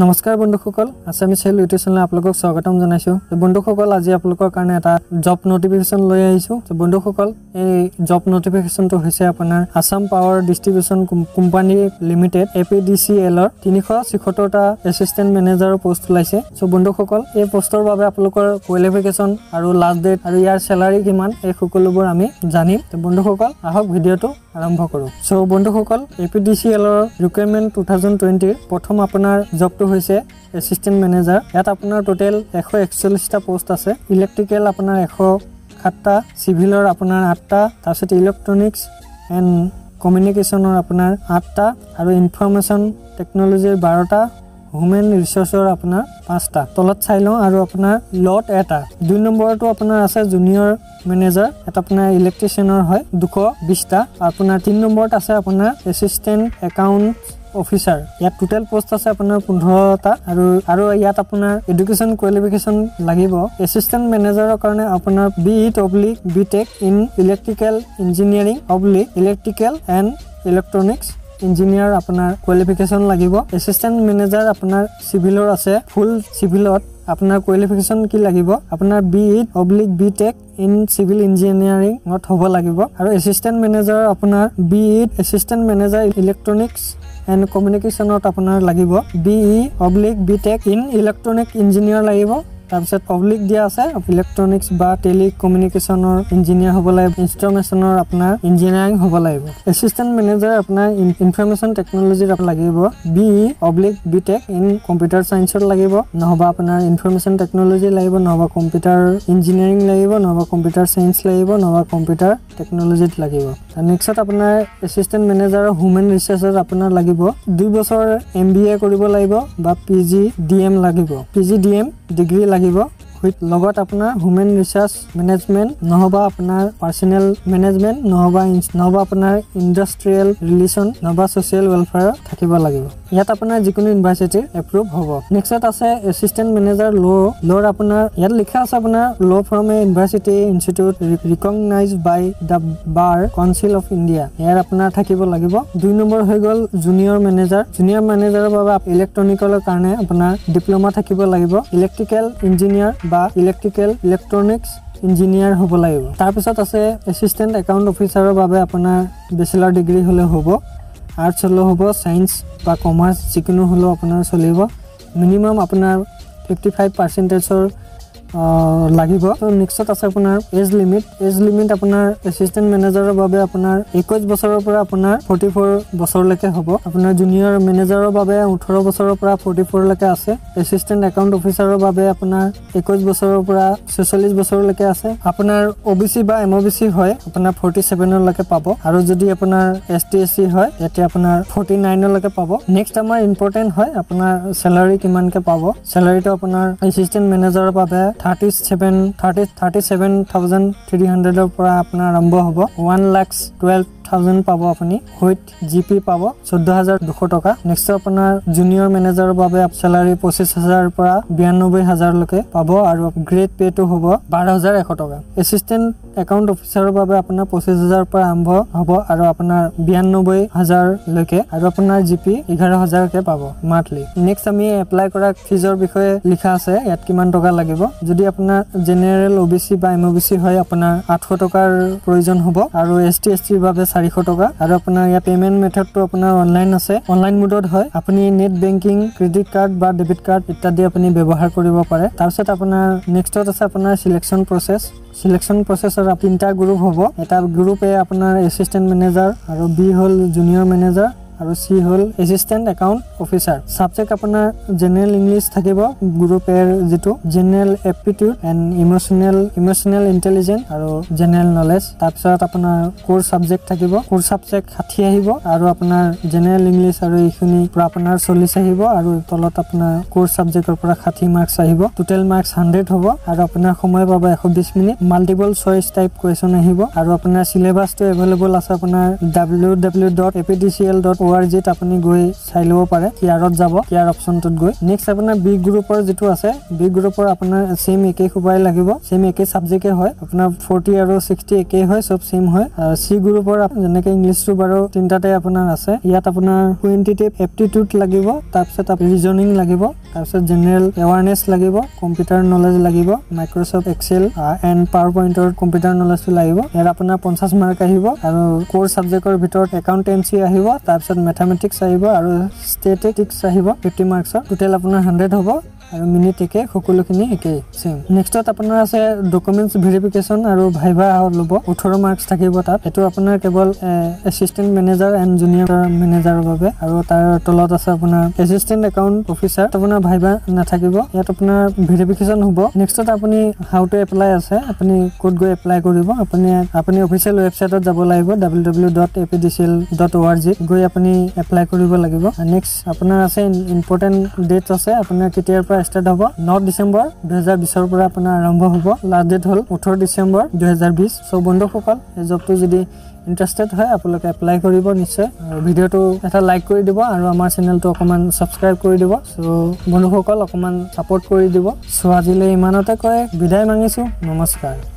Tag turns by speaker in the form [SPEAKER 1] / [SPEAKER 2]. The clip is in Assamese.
[SPEAKER 1] নমস্কাৰ বন্ধুসকল আছামিজ হেল ইউটিউব চেনেলে আপোনালোকক স্বাগতম জনাইছোঁ। বন্ধুসকল আজি আপোনালোকৰ কাৰণে এটা জব নটিফিকেশ্যন লৈ আহিছোঁ। বন্ধুসকল এই জব নটিফিকেশ্যনটো হৈছে আপোনাৰ Assam power distribution company limited A P D C এলৰ তিনিশ ছিসত্তৰটা এছিষ্টেণ্ট মেনেজাৰৰ পষ্ট ওলাইছে। চ' বন্ধুসকল এই পষ্টৰ বাবে আপোনালোকৰ কোৱালিফিকেশ্যন আৰু লাষ্ট ডেট আৰু ইয়াৰ চেলাৰী কিমান এই সকলোবোৰ আমি জানিম। বন্ধুসকল আহক ভিডিঅ'টো আৰম্ভ কৰোঁ। চ' বন্ধুসকল এ পি ডি চি এলৰ ৰিকুৱাৰমেণ্ট টু থাউজেণ্ড টুৱেণ্টিৰ প্ৰথম আপোনাৰ জবটো হৈছে এছিষ্টেণ্ট মেনেজাৰ ইয়াত আপোনাৰ টোটেল এশ একচল্লিছটা পষ্ট আছে। ইলেক্ট্ৰিকেল আপোনাৰ এশ সাতটা চিভিলৰ আপোনাৰ আঠটা তাৰপিছত ইলেক্ট্ৰনিক্স এণ্ড কমিউনিকেশ্যনৰ আপোনাৰ আঠটা আৰু ইনফৰ্মেশ্যন টেকন'লজিৰ বাৰটা। হিউমেন ৰিচৰ্চৰ আপোনাৰ পাঁচটা। তলত চাই লওঁ আৰু আপোনাৰ লট এটা। দুই নম্বৰটো আপোনাৰ আছে জুনিয়ৰ মেনেজাৰ। এটা আপোনাৰ ইলেক্ট্ৰিচিয়ানৰ হয় দুশ বিছটা আপোনাৰ তিনি নম্বৰত আছে আপোনাৰ এছিষ্টেণ্ট একাউণ্ট অফিচাৰ। ইয়াত টোটেল পষ্ট আছে আপোনাৰ পোন্ধৰটা আৰু আৰু ইয়াত আপোনাৰ এডুকেশ্যন কোৱালিফিকেশ্যন লাগিব। এছিষ্টেণ্ট মেনেজাৰৰ কাৰণে আপোনাৰ B E oblique B tech in electrical engineering oblique electrical and electronics engineer আপোনাৰ কোৱালিফিকেশ্যন লাগিব। এছিষ্টেণ্ট মেনেজাৰ আপোনাৰ চিভিলৰ আছে ফুল চিভিলত আপোনাৰ কোৱালিফিকেশ্যন কি লাগিব? আপোনাৰ B E oblique B tech in civil ইঞ্জিনিয়াৰিঙত হ'ব লাগিব। আৰু এছিষ্টেণ্ট মেনেজাৰ আপোনাৰ B E assistant manager electronics and কমিউনিকেশ্যনত আপোনাৰ লাগিব। B E oblique B tech in electronic engineer লাগিব। তাৰপিছত অব্লিক দিয়া আছে ইলেক্ট্ৰনিক্স বা টেলি কমিউনিকেশ্যনৰ ইঞ্জিনিয়াৰ হ'ব লাগিব ইনষ্ট্ৰুমেশ্যনৰ আপোনাৰ ইঞ্জিনিয়াৰিং হ'ব লাগিব। এছিষ্টেণ্ট মেনেজাৰ আপোনাৰ ইনফৰ্মেশ্যন টেকন'লজিত লাগিব B E B tech in computer ছায়েন্সত লাগিব নহ'বা আপোনাৰ ইনফৰ্মেশ্যন টেকন'লজি লাগিব নহ'বা কম্পিউটাৰ ইঞ্জিনিয়াৰিং লাগিব নহ'বা কম্পিউটাৰ ছায়েন্স লাগিব নহ'বা কম্পিউটাৰ টেকন'লজিত লাগিব। নেক্সট আপোনাৰ এছিষ্টেণ্ট মেনেজাৰৰ হিউমেন ৰিচাৰ্চত আপোনাৰ লাগিব দুই বছৰ এম বি এ কৰিব লাগিব বা পি জি ডি এম লাগিব। P G D M degree লাগিব। উইথ লগত আপোনাৰ হিউমেন ৰিচাৰ্চ মেনেজমেণ্ট নহ'বা আপোনাৰ পাৰ্চনেল মেনেজমেণ্ট নহ'বা নহ'বা আপোনাৰ ইণ্ডাষ্ট্ৰিয়েল ৰিলেশ্যন নহ'বা ছ'চিয়েল ৱেলফেয়াৰ থাকিব লাগিব। ইয়াত আপোনাৰ যিকোনো ইউনিভাৰ্চিটিৰ এপ্ৰুভ হ'ব। নেক্সট আছে এছিষ্টেণ্ট মেনেজাৰ ল' ল'ৰ আপোনাৰ ইয়াত লিখা আছে আপোনাৰ law' from a university institute recognise by the bar council of India ইয়াৰ আপোনাৰ থাকিব লাগিব। দুই নম্বৰ হৈ গ'ল জুনিয়ৰ মেনেজাৰ জুনিয়ৰ মেনেজাৰৰ বাবে ইলেক্ট্ৰনিকেলৰ কাৰণে আপোনাৰ ডিপ্ল'মা থাকিব লাগিব। ইলেক্ট্ৰিকেল ইঞ্জিনিয়াৰ বা ইলেক্ট্ৰিকেল ইলেক্ট্ৰনিক্স ইঞ্জিনিয়াৰ হ'ব লাগিব। তাৰপিছত আছে এছিষ্টেণ্ট একাউণ্ট অফিচাৰৰ বাবে আপোনাৰ বেচেলাৰ ডিগ্ৰী হ'লে হ'ব। আৰ্টছ হ'লেও হ'ব ছায়েন্স বা কমাৰ্চ যিকোনো হ'লেও আপোনাৰ চলিব। মিনিমাম আপোনাৰ ফিফটি ফাইভ পাৰ্চেণ্টেজৰ লাগিব। নেক্সট আছে আপোনাৰ এজ লিমিট এজ লিমিট আপোনাৰ এছিষ্টেণ্ট মেনেজাৰৰ বাবে আপোনাৰ একৈছ বছৰৰ পৰা আপোনাৰ ফৰ্টি ফ'ৰ বছৰলৈকে হ'ব। আপোনাৰ জুনিয়ৰ মেনেজাৰৰ বাবে ওঠৰ বছৰৰ পৰা ফৰ্টি ফ'ৰলৈকে আছে। এছিষ্টেণ্ট একাউণ্ট অফিচাৰৰ বাবে আপোনাৰ একৈছ বছৰৰ পৰা ছয়চল্লিছ বছৰলৈকে আছে। আপোনাৰ অ' বি চি বা এম অ' বি চি হয় আপোনাৰ ফৰ্টি ছেভেনলৈকে পাব। আৰু যদি আপোনাৰ এছ টি এছ চি হয় তেতিয়া আপোনাৰ ফৰ্টি নাইনলৈকে পাব। নেক্সট আমাৰ ইম্পৰ্টেণ্ট হয় আপোনাৰ চেলাৰী কিমানকৈ পাব। চেলাৰীটো আপোনাৰ এছিষ্টেণ্ট মেনেজাৰৰ বাবে thirty seven thirty thirty seven thousand three হাণ্ড্ৰেডৰ পৰা আপোনাৰ আৰম্ভ হ'ব। ওৱান লাক্স টুৱেল্ভ থাউজেণ্ড পাব আপুনি উইথ জি পি পাব চৈধ্য হাজাৰ দুশ টকা। নেক্সট আপোনাৰ জুনিয়ৰ মেনেজাৰৰ বাবে চেলাৰী পঁচিছ হাজাৰৰ পৰা বিৰান্নব্বৈ হাজাৰলৈকে পাব আৰু গ্ৰেড পে'টো হ'ব বাৰ হাজাৰ এশ টকা। এছিষ্টেণ্ট একাউণ্ট অফিচাৰৰ বাবে আপোনাৰ পঁচিছ হাজাৰৰ পৰা আৰম্ভ হ'ব আৰু আপোনাৰ বিৰান্নব্বৈ হাজাৰলৈকে আৰু আপোনাৰ জি পি এঘাৰ হাজাৰকৈ পাব মান্থলি নেক্সট আমি এপ্লাই কৰা ফিজৰ বিষয়ে লিখা আছে ইয়াত কিমান টকা লাগিব। যদি আপোনাৰ জেনেৰেল অ' বি চি বা এম অ' বি চি হয় আপোনাৰ আঠশ টকাৰ প্ৰয়োজন হ'ব আৰু এছ টি এছ টিৰ বাবে চাৰিশ টকা। আৰু আপোনাৰ ইয়াত পে'মেণ্ট মেথডটো আপোনাৰ অনলাইন আছে। অনলাইন মোডত হয়। আপুনি নেট বেংকিং ক্ৰেডিট কাৰ্ড বা ডেবিট কাৰ্ড ইত্যাদি আপুনি ব্যৱহাৰ কৰিব পাৰে। তাৰপিছত আপোনাৰ নেক্সটত আছে আপোনাৰ চিলেকশ্যন প্ৰচেছ চিলেকশ্যন প্ৰচেছৰ তিনিটা গ্ৰুপ হ'ব। এটা গ্ৰুপে আপোনাৰ এছিষ্টেণ্ট মেনেজাৰ আৰু বি হ'ল জুনিয়ৰ মেনেজাৰ আৰু চি হ'ল এছিষ্টেণ্ট একাউণ্ট অফিচাৰ ছাবজেক্ট আপোনাৰ জেনেৰেল ইংলিছ থাকিব গ্ৰুপ এৰ যিটো। General aptitude and emotional emotional intelligence আৰু জেনেৰেল নলেজ তাৰপিছত আপোনাৰ কোৰ ছাবজেক্ট থাকিব। কোৰ ছাবজেক্ট ষাঠি আহিব আৰু আপোনাৰ জেনেৰেল ইংলিছ আৰু এইখিনি পৰা আপোনাৰ চল্লিছ আহিব আৰু তলত আপোনাৰ কোৰ ছাবজেক্টৰ পৰা ষাঠি মাৰ্কছ আহিব। টোটেল মাৰ্কছ হাণ্ড্ৰেড হ'ব আৰু আপোনাৰ সময় পাব এশ বিছ minute. Multiple choice type question আহিব আৰু আপোনাৰ চিলেবাছটো এভেইলেবল আছে আপোনাৰ W W dot A P D C L dot R জিত আপুনি গৈ চাই ল'ব পাৰে কেয়াৰত যাব কেয়াৰ অপশ্যনটোত গৈ। নেক্সট আপোনাৰ বি গ্ৰুপৰ যিটো আছে বি গ্ৰুপৰ আপোনাৰ ছেম একেই সোবাই লাগিব। ছেম একেই ছাবজেক্টে হয় আপোনাৰ ফৰ্টি আৰু ছিক্সটি একেই হয় চব ছেম হয়। চি গ্ৰুপৰ যেনেকে ইংলিছটো বাৰু তিনিটাতে আপোনাৰ আছে ইয়াত আপোনাৰ কুৱেণ্টিটিভ এপ্টিটিউড লাগিব তাৰপিছত ৰিজনিং লাগিব। তাৰপিছত জেনেৰেল এৱাৰনেছ লাগিব কম্পিউটাৰ নলেজ লাগিব মাইক্ৰ'ছফ্ট এক্সেল এণ্ড পাৱাৰ পইণ্টৰ কম্পিউটাৰ নলেজটো লাগিব। ইয়াত আপোনাৰ পঞ্চাছ মাৰ্ক আহিব আৰু ক'ৰ ছাবজেক্টৰ ভিতৰত একাউণ্টেঞ্চি আহিব তাৰপিছত মেথামেটিক্স আহিব আৰু ষ্টেটিক্স আহিব ফিফটি মাৰ্কছৰ টোটেল আপোনাৰ হাণ্ড্ৰেড হ'ব। আৰু মিনিট একে সকলোখিনি একেই ছেম নেক্সটত আপোনাৰ আছে ডকুমেণ্টছ ভেৰিফিকেশ্যন আৰু ভাইভা ল'ব। ওঠৰ মাৰ্কছ থাকিব তাত। এইটো আপোনাৰ কেৱল এছিষ্টেণ্ট মেনেজাৰ এণ্ড জুনিয়ৰ মেনেজাৰৰ বাবে। আৰু তাৰ তলত আছে আপোনাৰ এছিষ্টেণ্ট একাউণ্ট অফিচাৰ আপোনাৰ ভাইভা নাথাকিব। ইয়াত আপোনাৰ ভেৰিফিকেশ্যন হ'ব। নেক্সটত আপুনি হাউ টু এপ্লাই আছে। আপুনি ক'ত গৈ এপ্লাই কৰিব। আপুনি আপুনি অফিচিয়েল ৱেবছাইটত যাব লাগিব। W W dot A P D C L dot O' R জিত গৈ আপুনি এপ্লাই কৰিব লাগিব। নেক্সট আপোনাৰ আছে ইম্পৰ্টেণ্ট ডেটছ আছে। আপোনাৰ কেতিয়াৰ পৰা ষ্টাৰ্ট হ'ব ন ডিচেম্বৰ দুহেজাৰ বিছৰ পৰা আপোনাৰ আৰম্ভ হ'ব। লাষ্ট ডেট হ'ল ওঠৰ ডিচেম্বৰ দুহেজাৰ বিছ চ' বন্ধুসকল এই জবটো যদি ইণ্টাৰেষ্টেড হয় আপোনালোকে এপ্লাই কৰিব নিশ্চয়। আৰু ভিডিঅ'টো এটা লাইক কৰি দিব আৰু আমাৰ চেনেলটো অকণমান ছাবস্ক্ৰাইব কৰি দিব। চ' বন্ধুসকল অকণমান ছাপৰ্ট কৰি দিব। চ' আজিলৈ ইমানতে কৈ বিদায় মাগিছোঁ। নমস্কাৰ।